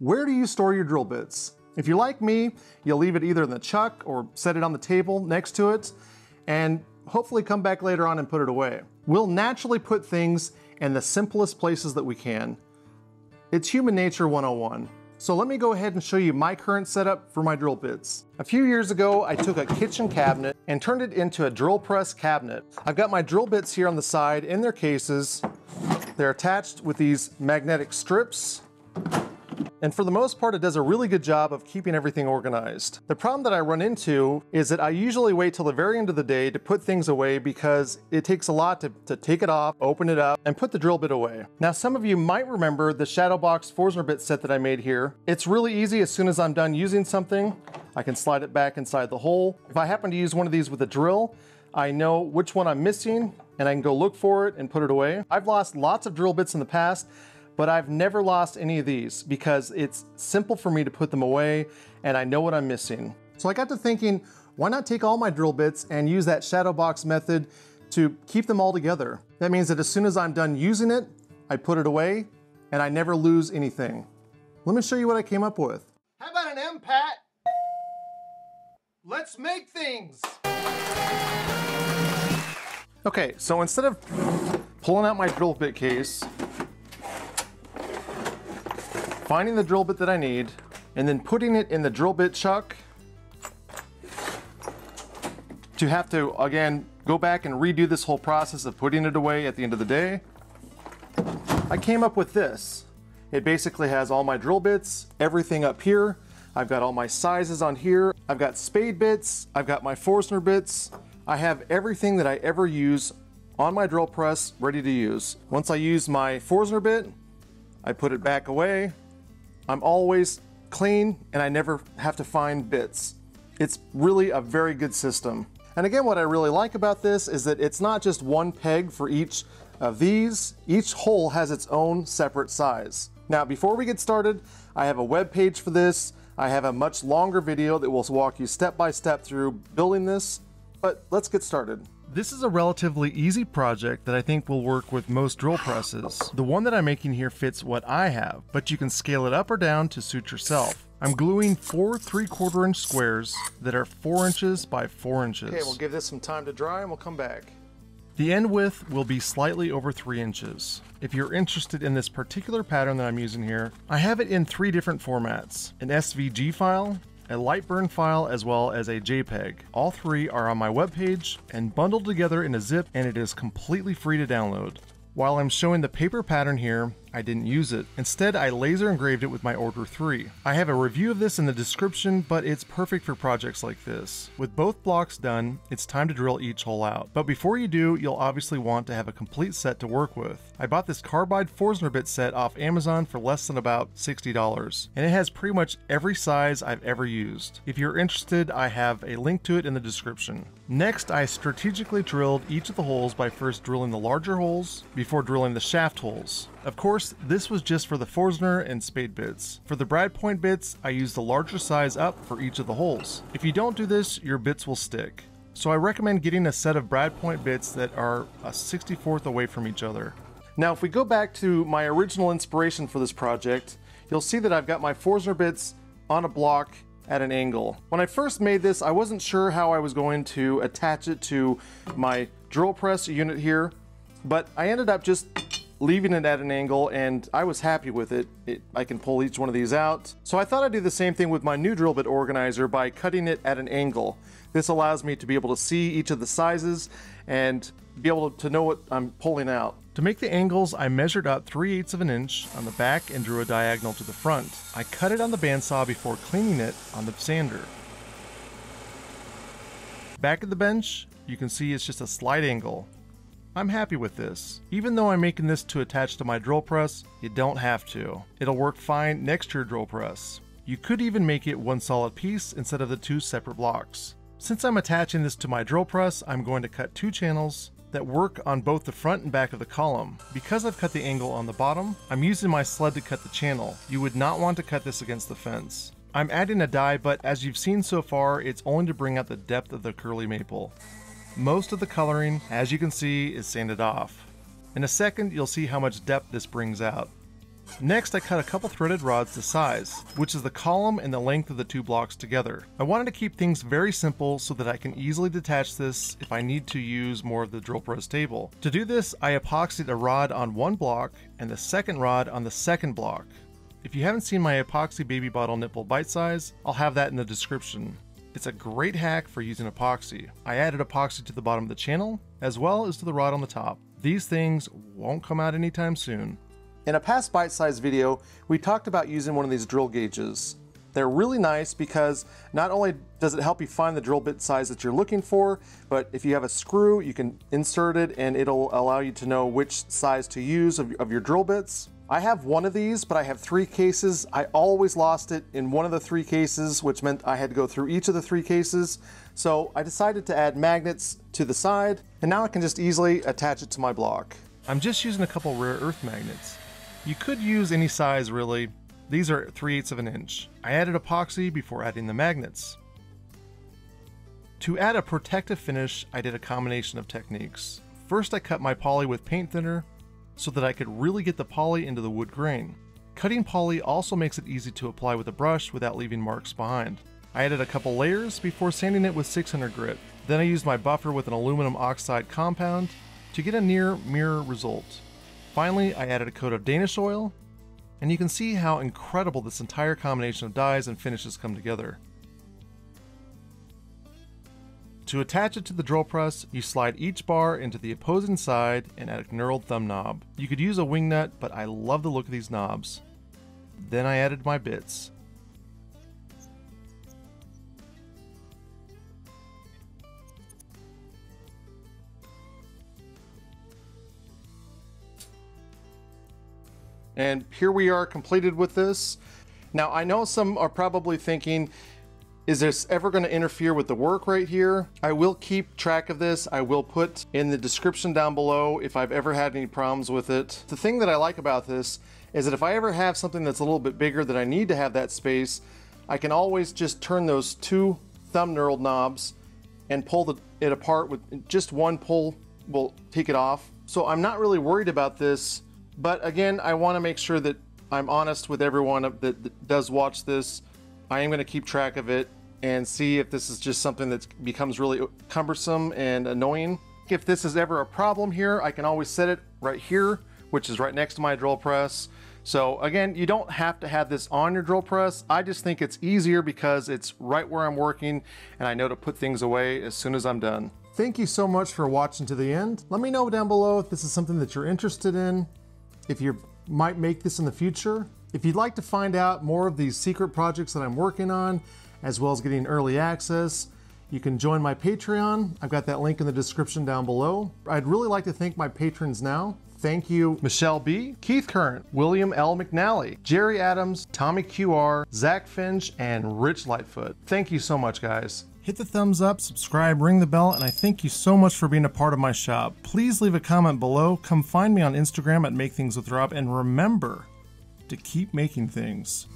Where do you store your drill bits? If you're like me, you'll leave it either in the chuck or set it on the table next to it and hopefully come back later on and put it away. We'll naturally put things in the simplest places that we can. It's human nature 101. So let me go ahead and show you my current setup for my drill bits. A few years ago, I took a kitchen cabinet and turned it into a drill press cabinet. I've got my drill bits here on the side in their cases. They're attached with these magnetic strips and for the most part, it does a really good job of keeping everything organized. The problem that I run into is that I usually wait till the very end of the day to put things away because it takes a lot to, to take it off, open it up, and put the drill bit away. Now, some of you might remember the Shadowbox Forstner bit set that I made here. It's really easy as soon as I'm done using something, I can slide it back inside the hole. If I happen to use one of these with a drill, I know which one I'm missing and I can go look for it and put it away. I've lost lots of drill bits in the past but I've never lost any of these because it's simple for me to put them away and I know what I'm missing. So I got to thinking, why not take all my drill bits and use that shadow box method to keep them all together? That means that as soon as I'm done using it, I put it away and I never lose anything. Let me show you what I came up with. How about an MPAT? Let's make things! Okay, so instead of pulling out my drill bit case, finding the drill bit that I need, and then putting it in the drill bit chuck to have to, again, go back and redo this whole process of putting it away at the end of the day, I came up with this. It basically has all my drill bits, everything up here. I've got all my sizes on here. I've got spade bits. I've got my Forstner bits. I have everything that I ever use on my drill press ready to use. Once I use my Forstner bit, I put it back away. I'm always clean and I never have to find bits. It's really a very good system. And again, what I really like about this is that it's not just one peg for each of these. Each hole has its own separate size. Now, before we get started, I have a web page for this. I have a much longer video that will walk you step by step through building this, but let's get started. This is a relatively easy project that I think will work with most drill presses. The one that I'm making here fits what I have, but you can scale it up or down to suit yourself. I'm gluing four 3 quarter inch squares that are 4 inches by 4 inches. Okay, we'll give this some time to dry and we'll come back. The end width will be slightly over 3 inches. If you're interested in this particular pattern that I'm using here, I have it in three different formats. An SVG file, a Lightburn file, as well as a JPEG. All three are on my webpage and bundled together in a zip and it is completely free to download. While I'm showing the paper pattern here, I didn't use it. Instead, I laser engraved it with my Ortur 3. I have a review of this in the description, but it's perfect for projects like this. With both blocks done, it's time to drill each hole out. But before you do, you'll obviously want to have a complete set to work with. I bought this carbide Forstner bit set off Amazon for less than about $60, and it has pretty much every size I've ever used. If you're interested, I have a link to it in the description. Next, I strategically drilled each of the holes by first drilling the larger holes before drilling the shaft holes. Of course, this was just for the Forstner and spade bits. For the brad point bits, I used the larger size up for each of the holes. If you don't do this, your bits will stick. So I recommend getting a set of brad point bits that are a 64th away from each other. Now if we go back to my original inspiration for this project, you'll see that I've got my Forstner bits on a block at an angle. When I first made this, I wasn't sure how I was going to attach it to my drill press unit here, but I ended up just leaving it at an angle and I was happy with it. it. I can pull each one of these out. So I thought I'd do the same thing with my new drill bit organizer by cutting it at an angle. This allows me to be able to see each of the sizes and be able to know what I'm pulling out. To make the angles, I measured out 3 eighths of an inch on the back and drew a diagonal to the front. I cut it on the bandsaw before cleaning it on the sander. Back of the bench, you can see it's just a slight angle. I'm happy with this. Even though I'm making this to attach to my drill press, you don't have to. It'll work fine next to your drill press. You could even make it one solid piece instead of the two separate blocks. Since I'm attaching this to my drill press, I'm going to cut two channels that work on both the front and back of the column. Because I've cut the angle on the bottom, I'm using my sled to cut the channel. You would not want to cut this against the fence. I'm adding a dye, but as you've seen so far, it's only to bring out the depth of the curly maple. Most of the coloring, as you can see, is sanded off. In a second, you'll see how much depth this brings out. Next, I cut a couple threaded rods to size, which is the column and the length of the two blocks together. I wanted to keep things very simple so that I can easily detach this if I need to use more of the drill press table. To do this, I epoxied a rod on one block and the second rod on the second block. If you haven't seen my epoxy baby bottle nipple bite size, I'll have that in the description. It's a great hack for using epoxy. I added epoxy to the bottom of the channel, as well as to the rod on the top. These things won't come out anytime soon. In a past bite-sized video, we talked about using one of these drill gauges. They're really nice because not only does it help you find the drill bit size that you're looking for, but if you have a screw, you can insert it and it'll allow you to know which size to use of, of your drill bits. I have one of these, but I have three cases. I always lost it in one of the three cases, which meant I had to go through each of the three cases. So I decided to add magnets to the side, and now I can just easily attach it to my block. I'm just using a couple rare earth magnets. You could use any size really. These are 3 eighths of an inch. I added epoxy before adding the magnets. To add a protective finish, I did a combination of techniques. First I cut my poly with paint thinner so that I could really get the poly into the wood grain. Cutting poly also makes it easy to apply with a brush without leaving marks behind. I added a couple layers before sanding it with 600 grit. Then I used my buffer with an aluminum oxide compound to get a near mirror result. Finally, I added a coat of Danish oil, and you can see how incredible this entire combination of dyes and finishes come together. To attach it to the drill press, you slide each bar into the opposing side and add a knurled thumb knob. You could use a wing nut, but I love the look of these knobs. Then I added my bits. And here we are completed with this. Now I know some are probably thinking, is this ever going to interfere with the work right here? I will keep track of this. I will put in the description down below if I've ever had any problems with it. The thing that I like about this is that if I ever have something that's a little bit bigger that I need to have that space, I can always just turn those two thumb knurled knobs and pull the, it apart with just one pull will take it off. So I'm not really worried about this but again, I want to make sure that I'm honest with everyone that does watch this. I am going to keep track of it and see if this is just something that becomes really cumbersome and annoying. If this is ever a problem here, I can always set it right here, which is right next to my drill press. So again, you don't have to have this on your drill press. I just think it's easier because it's right where I'm working and I know to put things away as soon as I'm done. Thank you so much for watching to the end. Let me know down below if this is something that you're interested in if you might make this in the future. If you'd like to find out more of these secret projects that I'm working on, as well as getting early access, you can join my Patreon. I've got that link in the description down below. I'd really like to thank my patrons now. Thank you, Michelle B., Keith Current, William L. McNally, Jerry Adams, Tommy QR, Zach Finch, and Rich Lightfoot. Thank you so much, guys. Hit the thumbs up, subscribe, ring the bell, and I thank you so much for being a part of my shop. Please leave a comment below, come find me on Instagram at Make Things with Rob, and remember to keep making things.